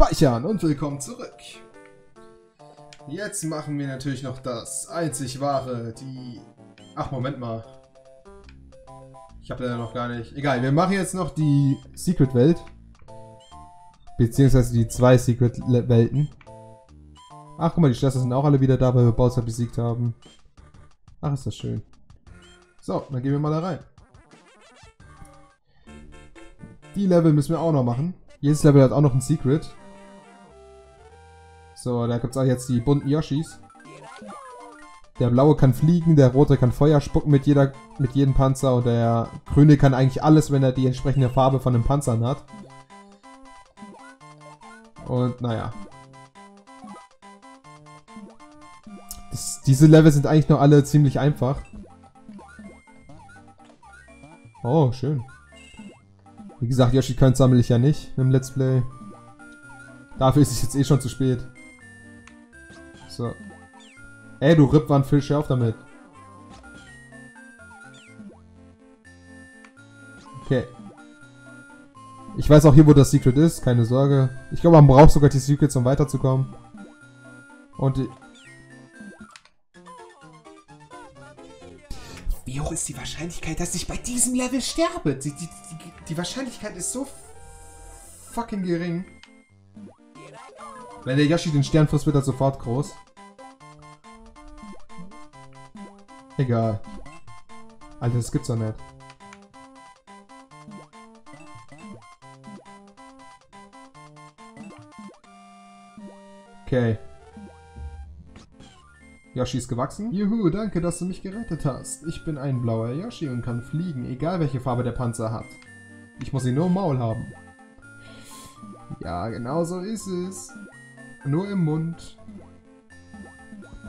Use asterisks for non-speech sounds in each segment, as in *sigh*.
Speichern und willkommen zurück. Jetzt machen wir natürlich noch das einzig wahre, die... Ach, Moment mal. Ich habe da noch gar nicht... Egal, wir machen jetzt noch die Secret-Welt. Beziehungsweise die zwei Secret-Welten. Ach, guck mal, die Schlösser sind auch alle wieder da, weil wir Bowser besiegt haben. Ach, ist das schön. So, dann gehen wir mal da rein. Die Level müssen wir auch noch machen. Jedes Level hat auch noch ein Secret. So, da gibt es auch jetzt die bunten Yoshis. Der blaue kann fliegen, der rote kann Feuer spucken mit, jeder, mit jedem Panzer und der grüne kann eigentlich alles, wenn er die entsprechende Farbe von den Panzern hat. Und naja. Das, diese Level sind eigentlich noch alle ziemlich einfach. Oh, schön. Wie gesagt, Yoshi Coins sammle ich ja nicht im Let's Play. Dafür ist es jetzt eh schon zu spät. So. Ey, du Rippwandfisch, hör auf damit. Okay. Ich weiß auch hier, wo das Secret ist, keine Sorge. Ich glaube, man braucht sogar die Secrets, um weiterzukommen. Und Wie hoch ist die Wahrscheinlichkeit, dass ich bei diesem Level sterbe? Die, die, die, die Wahrscheinlichkeit ist so fucking gering. Wenn der Yoshi den Stern frisst, wird er sofort groß. Egal. Alter, das gibt's doch nicht. Okay. Yoshi ist gewachsen. Juhu, danke, dass du mich gerettet hast. Ich bin ein blauer Yoshi und kann fliegen, egal welche Farbe der Panzer hat. Ich muss ihn nur im Maul haben. Ja, genau so ist es. Nur im Mund.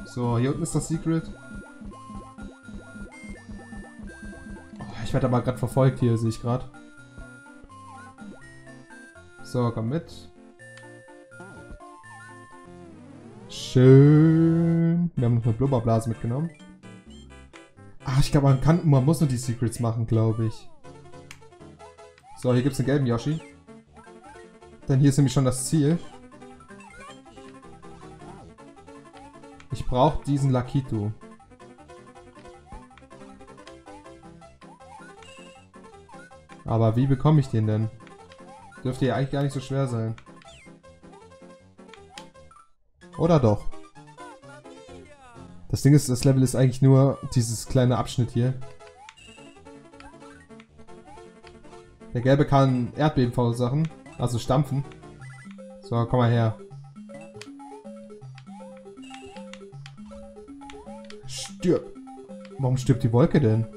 So, hier unten ist das Secret. Ich werde aber gerade verfolgt hier, sehe ich gerade. So, komm mit. Schön. Wir haben noch eine Blubberblase mitgenommen. Ach, ich glaube, man kann, man muss nur die Secrets machen, glaube ich. So, hier gibt es einen gelben Yoshi. Denn hier ist nämlich schon das Ziel. Ich brauche diesen Lakitu. Aber wie bekomme ich den denn? Dürfte ja eigentlich gar nicht so schwer sein. Oder doch? Das Ding ist, das Level ist eigentlich nur dieses kleine Abschnitt hier. Der Gelbe kann Erdbeben verursachen, also stampfen. So, komm mal her. Stirb. Warum stirbt die Wolke denn?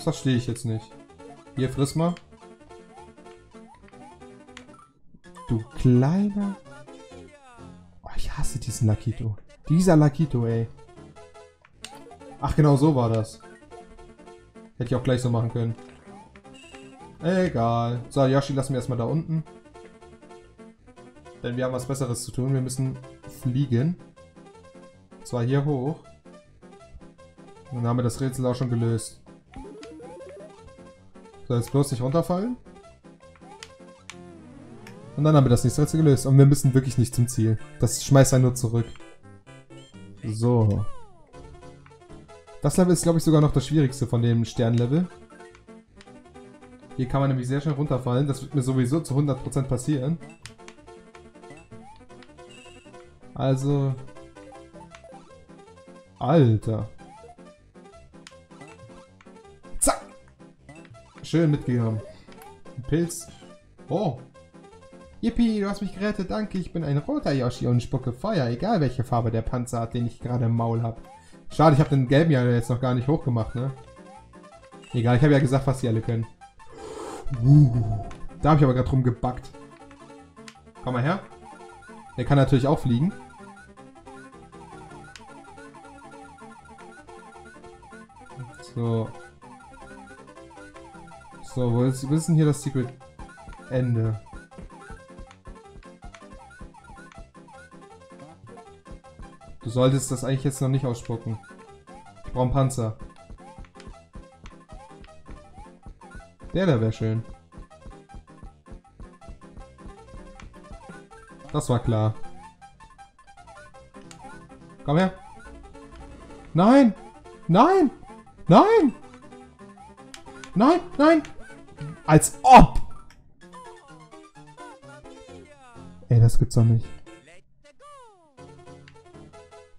Das verstehe ich jetzt nicht. Hier, friss mal. Du kleiner... Oh, ich hasse diesen Lakito. Dieser Lakito, ey. Ach, genau so war das. Hätte ich auch gleich so machen können. Egal. So, Yoshi lassen wir erstmal da unten. Denn wir haben was Besseres zu tun. Wir müssen fliegen. Und zwar hier hoch. Und dann haben wir das Rätsel auch schon gelöst. So, jetzt bloß nicht runterfallen. Und dann haben wir das nächste Rätsel gelöst. Und wir müssen wirklich nicht zum Ziel. Das schmeißt einen nur zurück. So. Das Level ist, glaube ich, sogar noch das schwierigste von dem Sternlevel. Hier kann man nämlich sehr schnell runterfallen. Das wird mir sowieso zu 100% passieren. Also... Alter. Schön mitgenommen. Ein Pilz. Oh, Yippie, du hast mich gerettet, danke. Ich bin ein roter Yoshi und spucke Feuer, egal welche Farbe der Panzer hat, den ich gerade im Maul habe. Schade, ich habe den gelben ja jetzt noch gar nicht hochgemacht, ne? Egal, ich habe ja gesagt, was die alle können. Uh, da habe ich aber gerade drum gebackt. Komm mal her. Der kann natürlich auch fliegen. So. So, wo ist, wo ist denn hier das Secret Ende? Du solltest das eigentlich jetzt noch nicht ausspucken. Ich brauche einen Panzer. Der da wäre schön. Das war klar. Komm her. Nein! Nein! Nein! Nein! Nein! Als ob! Ey, das gibt's doch nicht.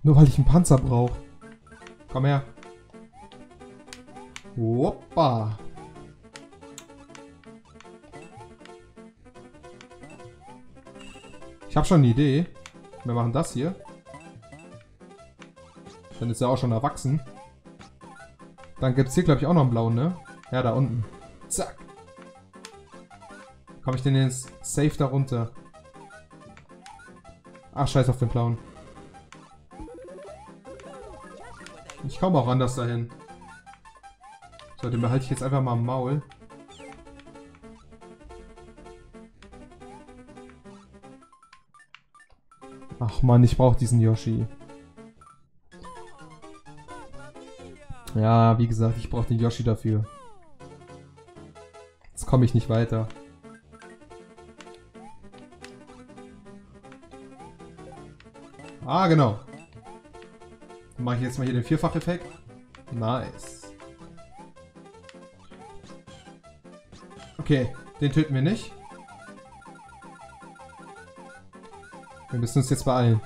Nur weil ich einen Panzer brauche. Komm her. Hoppa. Ich habe schon eine Idee. Wir machen das hier. Dann ist er auch schon erwachsen. Dann gibt es hier, glaube ich, auch noch einen blauen, ne? Ja, da unten. Zack. Komme ich denn jetzt safe da runter? Ach, scheiß auf den blauen. Ich komme auch anders dahin. So, den behalte ich jetzt einfach mal im Maul. Ach man, ich brauche diesen Yoshi. Ja, wie gesagt, ich brauche den Yoshi dafür. Jetzt komme ich nicht weiter. Ah, genau. Dann mache ich jetzt mal hier den Vierfacheffekt. Nice. Okay, den töten wir nicht. Wir müssen uns jetzt beeilen.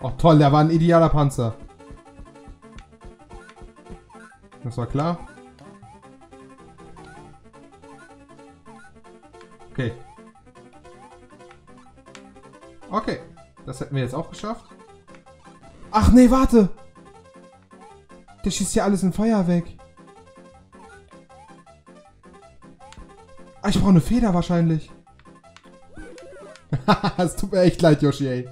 Oh toll, der war ein idealer Panzer. Das war klar. Okay. Okay. Das hätten wir jetzt auch geschafft. Ach nee, warte! Der schießt ja alles in Feuer weg. Ah, ich brauche eine Feder wahrscheinlich. *laughs* es tut mir echt leid, Yoshi, ey.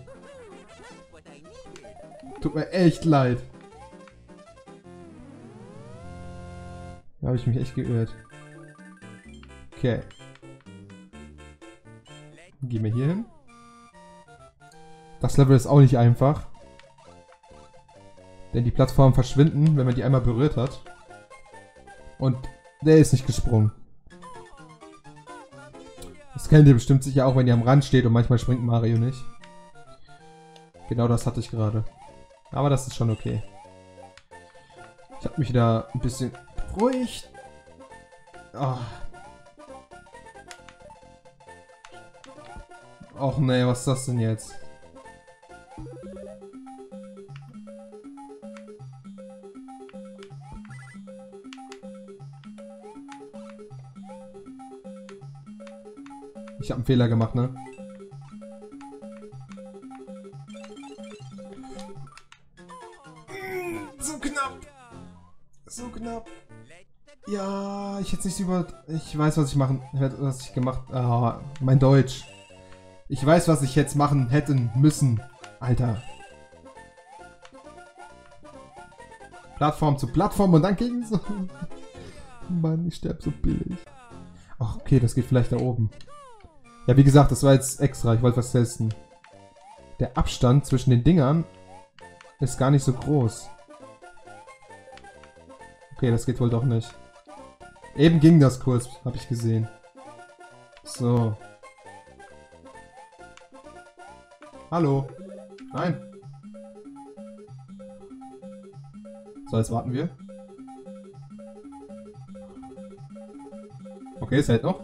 Tut mir echt leid. Ich mich echt geirrt. Okay. Gehen wir hier hin. Das Level ist auch nicht einfach. Denn die Plattformen verschwinden, wenn man die einmal berührt hat. Und der ist nicht gesprungen. Das kennt ihr bestimmt sicher auch, wenn ihr am Rand steht und manchmal springt Mario nicht. Genau das hatte ich gerade. Aber das ist schon okay. Ich habe mich wieder ein bisschen ruhig. Oh. Och nee, was ist das denn jetzt? Ich habe einen Fehler gemacht, ne? Hätte nicht über... Ich weiß, was ich machen... Was ich gemacht... Ah, mein Deutsch. Ich weiß, was ich jetzt machen hätten müssen. Alter. Plattform zu Plattform und dann gegen so... *laughs* Mann, ich sterbe so billig. Ach, okay, das geht vielleicht da oben. Ja, wie gesagt, das war jetzt extra. Ich wollte was testen. Der Abstand zwischen den Dingern ist gar nicht so groß. Okay, das geht wohl doch nicht. Eben ging das kurz, habe ich gesehen. So. Hallo. Nein. So, jetzt warten wir. Okay, es hält noch.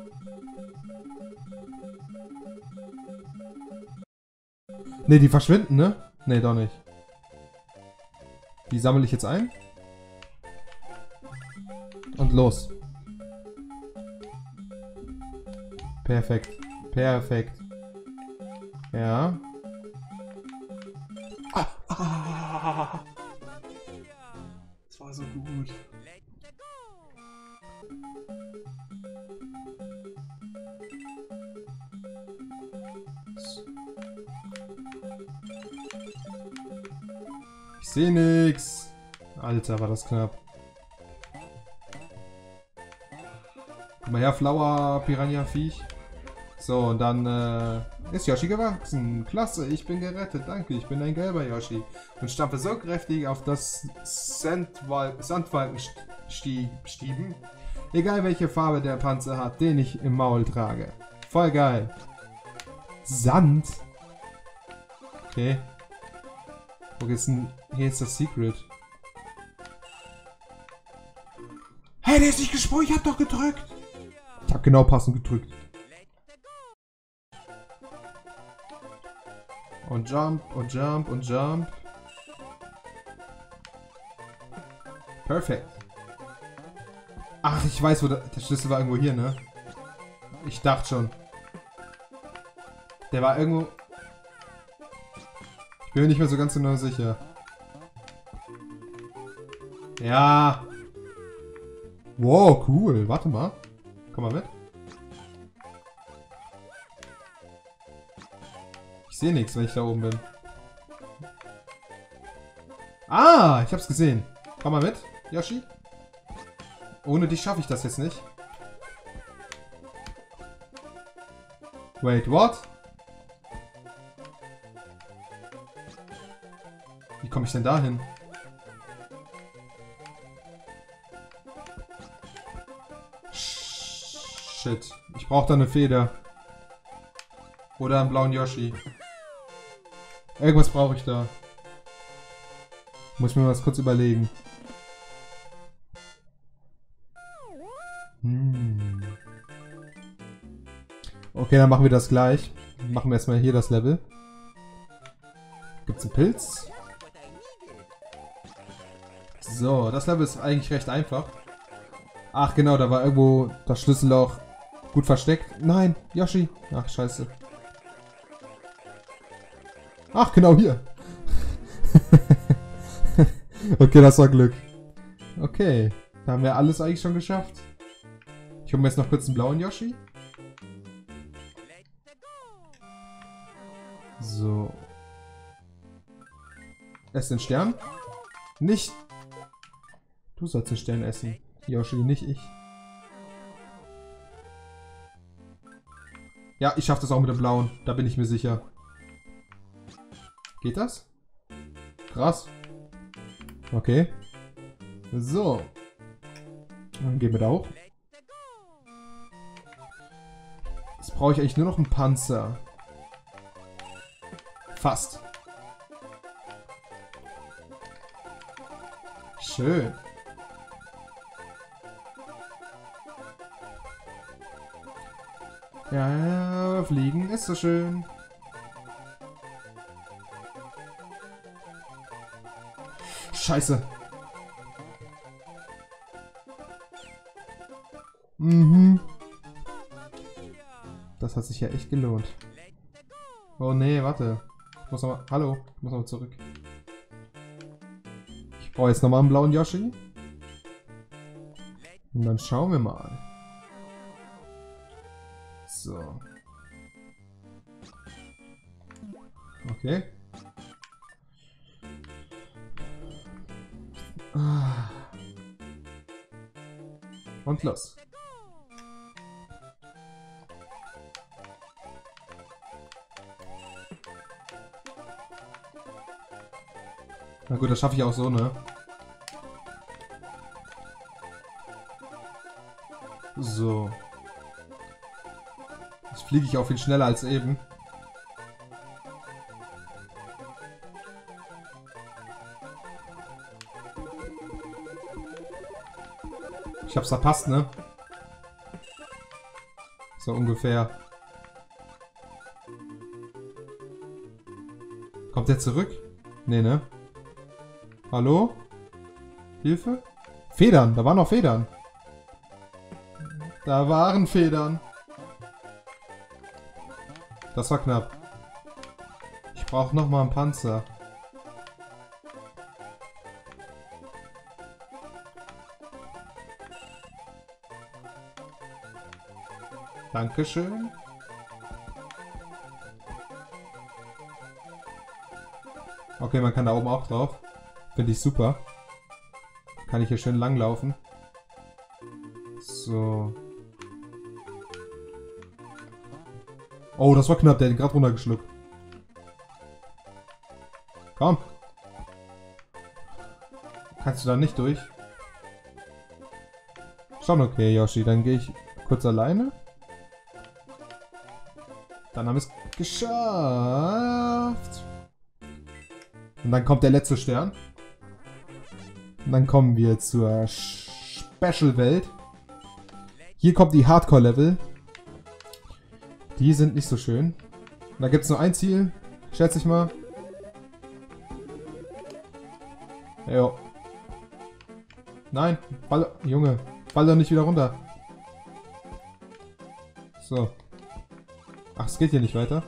Ne, die verschwinden, ne? Ne, doch nicht. Die sammle ich jetzt ein. Und los. Perfekt. Perfekt. Ja. Ah, ah. Das war so gut. Ich sehe nix. Alter, war das knapp. Komm mal her, Flower Piranha Viech. So, und dann äh, ist Yoshi gewachsen. Klasse, ich bin gerettet. Danke, ich bin ein gelber Yoshi. Und stampfe so kräftig auf das Sandwal Sandwalkenstieben. Egal welche Farbe der Panzer hat, den ich im Maul trage. Voll geil. Sand? Okay. Wo ist denn... Hier ist das Secret. Hey, der ist nicht gesprungen, ich hab doch gedrückt. Ich hab genau passend gedrückt. Und Jump und Jump und Jump. Perfekt. Ach, ich weiß, wo der, der Schlüssel war irgendwo hier, ne? Ich dachte schon. Der war irgendwo... Ich bin mir nicht mehr so ganz genau sicher. Ja. Wow, cool. Warte mal. Komm mal mit. Sehe nichts, wenn ich da oben bin. Ah, ich hab's gesehen. Komm mal mit, Yoshi. Ohne dich schaffe ich das jetzt nicht. Wait, what? Wie komme ich denn da hin? Shit. Ich brauche da eine Feder. Oder einen blauen Yoshi. Irgendwas brauche ich da. Muss ich mir was kurz überlegen. Hm. Okay, dann machen wir das gleich. Machen wir erstmal hier das Level. Gibt's einen Pilz? So, das Level ist eigentlich recht einfach. Ach genau, da war irgendwo das Schlüsselloch gut versteckt. Nein, Yoshi. Ach, scheiße. Ach, genau hier. *laughs* okay, das war Glück. Okay, da haben wir alles eigentlich schon geschafft. Ich hole mir jetzt noch kurz einen blauen Yoshi. So. Ess den Stern. Nicht. Du sollst den Stern essen. Yoshi, nicht ich. Ja, ich schaffe das auch mit dem blauen. Da bin ich mir sicher. Geht das? Krass. Okay. So. Dann gehen wir da hoch. Jetzt brauche ich eigentlich nur noch einen Panzer. Fast. Schön. Ja, fliegen ist so schön. Scheiße. Mhm. Das hat sich ja echt gelohnt. Oh nee, warte. Ich muss nochmal. Hallo, ich muss nochmal zurück. Ich brauche jetzt nochmal einen blauen Yoshi. Und dann schauen wir mal. So. Okay. Und los. Na gut, das schaffe ich auch so, ne? So. Jetzt fliege ich auch viel schneller als eben. Ich hab's verpasst, ne? So ungefähr. Kommt der zurück? Nee, ne? Hallo? Hilfe? Federn, da waren noch Federn. Da waren Federn. Das war knapp. Ich brauche noch mal einen Panzer. Dankeschön. Okay, man kann da oben auch drauf. Finde ich super. Kann ich hier schön langlaufen. So. Oh, das war knapp, der hat ihn gerade runtergeschluckt. Komm. Kannst du da nicht durch? Schon okay, Yoshi. Dann gehe ich kurz alleine. Dann haben wir es geschafft. Und dann kommt der letzte Stern. Und dann kommen wir zur Special-Welt. Hier kommt die Hardcore-Level. Die sind nicht so schön. Und da gibt es nur ein Ziel, schätze ich mal. Jo. Nein, fall, Junge, fall doch nicht wieder runter. So. Ach, es geht hier nicht weiter.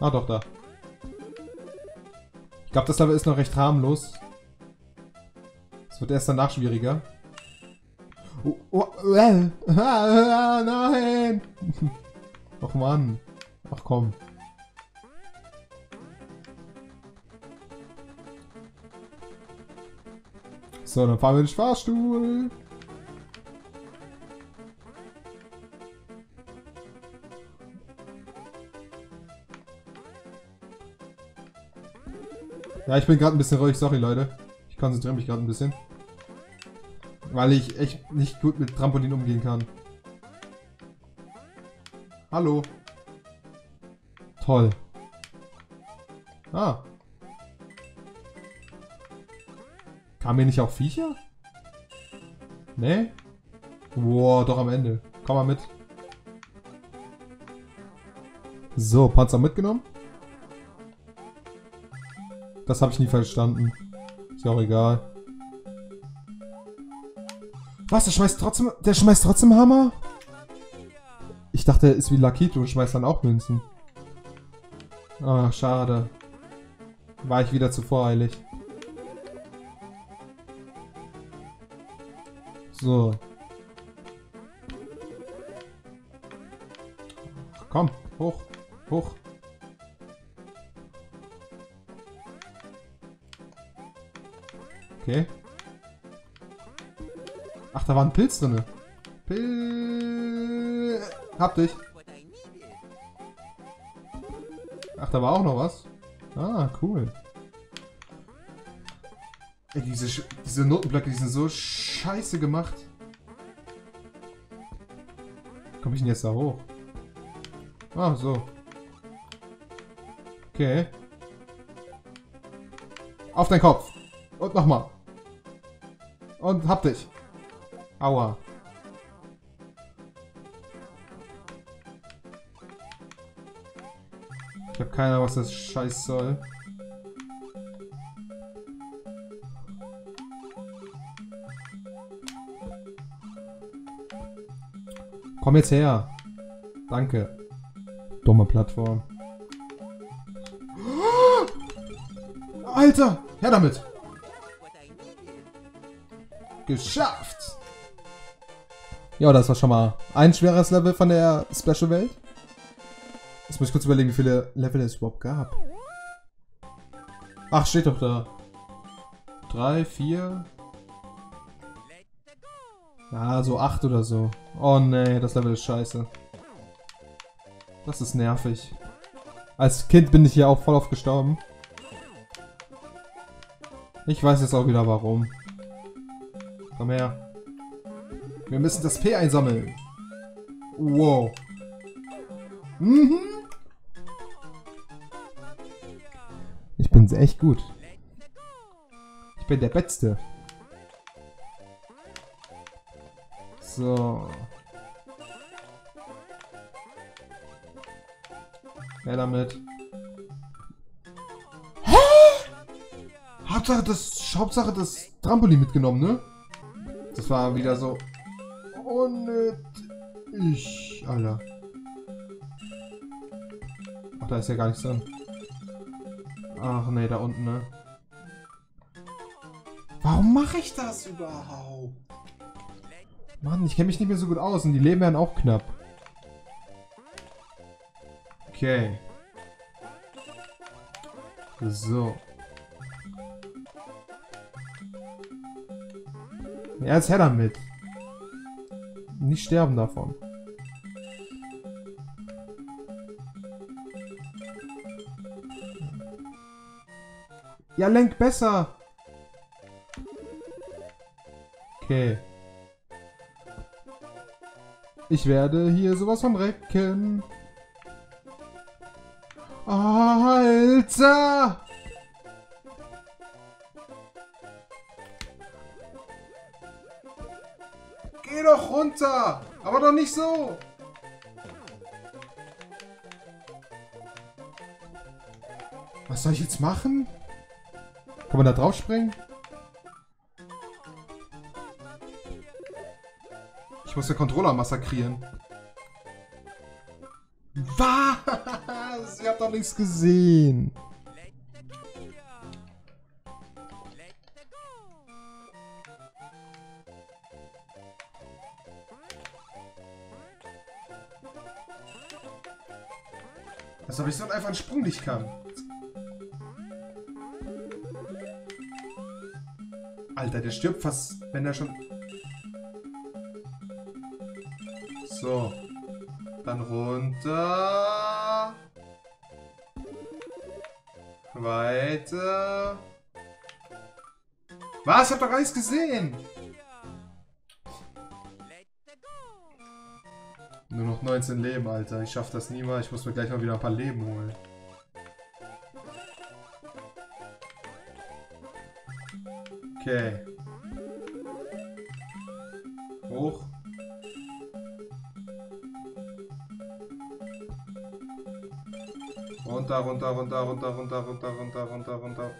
Ah, doch, da. Ich glaube, das Level ist noch recht harmlos. Es wird erst danach schwieriger. Oh, oh, äh, *laughs* ah, nein! *laughs* Ach Mann. Ach komm. So, dann fahren wir den Fahrstuhl. Ja, ich bin gerade ein bisschen ruhig, sorry Leute. Ich konzentriere mich gerade ein bisschen. Weil ich echt nicht gut mit Trampolin umgehen kann. Hallo. Toll. Ah. Kamen hier nicht auch Viecher? Nee? Boah, doch am Ende. Komm mal mit. So, Panzer mitgenommen. Das habe ich nie verstanden. Ist ja auch egal. Was? Der schmeißt trotzdem. Der schmeißt trotzdem Hammer? Ich dachte, er ist wie Lakito und schmeißt dann auch Münzen. Ach, schade. War ich wieder zu voreilig. So. Komm, hoch, hoch. Okay. Ach, da war ein Pilz drin. Pil Hab dich. Ach, da war auch noch was. Ah, cool. Ey, diese, diese Notenblöcke, die sind so scheiße gemacht. Komme ich denn jetzt da hoch? Ah, so. Okay. Auf deinen Kopf. Und nochmal. Und hab dich. Aua. Ich hab keine Ahnung, was das Scheiß soll. Komm jetzt her. Danke. Dumme Plattform. *gasps* Alter! Her damit! Geschafft! Ja, das war schon mal ein schweres Level von der Special-Welt. Jetzt muss ich kurz überlegen, wie viele Level es überhaupt gab. Ach, steht doch da. Drei, vier. Ja, so acht oder so. Oh nee, das Level ist scheiße. Das ist nervig. Als Kind bin ich hier auch voll oft gestorben. Ich weiß jetzt auch wieder warum. Komm her. Wir müssen das P einsammeln. Wow. Mhm. Ich bin echt gut. Ich bin der Beste. So. Ja, damit. Hä? Hauptsache das, Hauptsache das Trampolin mitgenommen, ne? Das war wieder so unnötig, Alter. Ach, da ist ja gar nichts drin. Ach nee, da unten, ne? Warum mache ich das überhaupt? Mann, ich kenne mich nicht mehr so gut aus und die Leben werden auch knapp. Okay. So. Ja, jetzt her damit. Nicht sterben davon. Ja, lenk besser. Okay. Ich werde hier sowas von recken. Alter! Geh doch runter! Aber doch nicht so! Was soll ich jetzt machen? Kann man da drauf springen? Ich muss den Controller massakrieren. Was? *laughs* Ihr habt doch nichts gesehen. Einen Sprung nicht kann? Alter, der stirbt fast, wenn er schon... So. Dann runter. Weiter. Was? Hab doch nichts gesehen. 19 Leben, Alter. Ich schaff das niemals. Ich muss mir gleich mal wieder ein paar Leben holen. Okay. Hoch. Runter, runter, runter, runter, runter, runter, runter, runter, runter.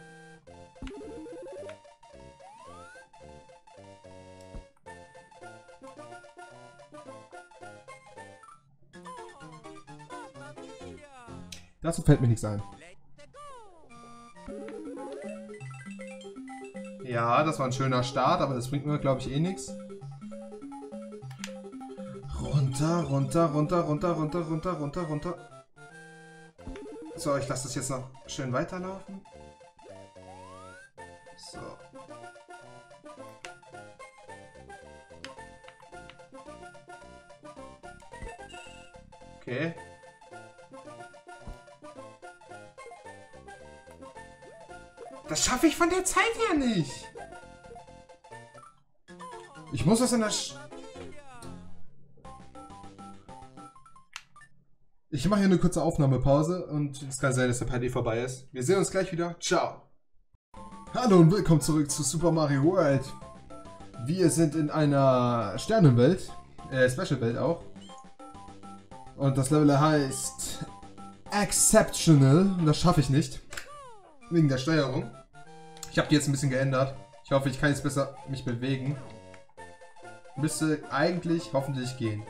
Dazu fällt mir nichts ein. Ja, das war ein schöner Start, aber das bringt mir, glaube ich, eh nichts. Runter, runter, runter, runter, runter, runter, runter, runter. So, ich lasse das jetzt noch schön weiterlaufen. So. Okay. Schaffe ich von der Zeit her nicht. Ich muss das in der... Sch ich mache hier eine kurze Aufnahmepause und es kann sein, dass der Party vorbei ist. Wir sehen uns gleich wieder. Ciao. Hallo und willkommen zurück zu Super Mario World. Wir sind in einer Sternenwelt, äh, Special-Welt auch. Und das Level heißt Exceptional. Und das schaffe ich nicht. Wegen der Steuerung. Ich habe die jetzt ein bisschen geändert. Ich hoffe, ich kann jetzt besser mich bewegen. Müsste eigentlich hoffentlich gehen.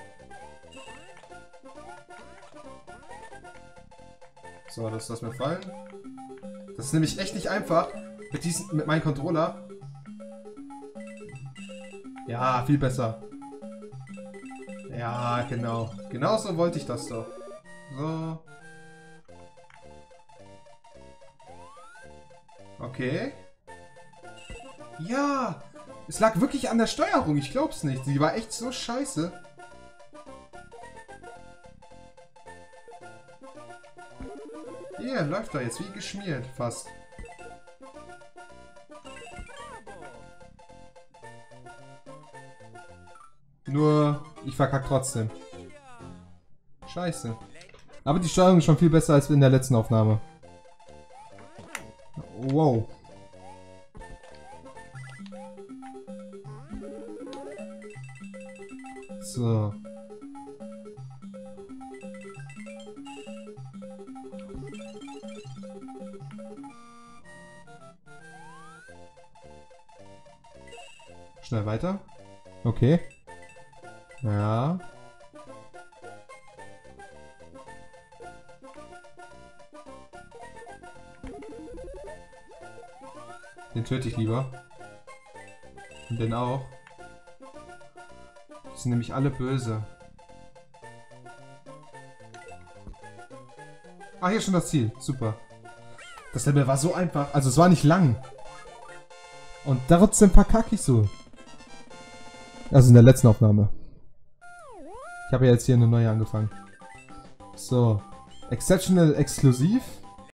So, das lass mir fallen. Das ist nämlich echt nicht einfach mit, diesen, mit meinem Controller. Ja, viel besser. Ja, genau. Genau so wollte ich das doch. So. Okay. Ja, es lag wirklich an der Steuerung. Ich glaub's nicht. Sie war echt so scheiße. Hier, yeah, läuft da jetzt wie geschmiert, fast. Nur, ich verkack trotzdem. Scheiße. Aber die Steuerung ist schon viel besser als in der letzten Aufnahme. Wow. So. Schnell weiter. Okay. Ja. Den töte ich lieber. Und den auch. Sind nämlich alle böse. Ah, hier schon das Ziel. Super. Das Level war so einfach. Also es war nicht lang. Und trotzdem verkacke ich so. Also in der letzten Aufnahme. Ich habe ja jetzt hier eine neue angefangen. So. Exceptional exklusiv.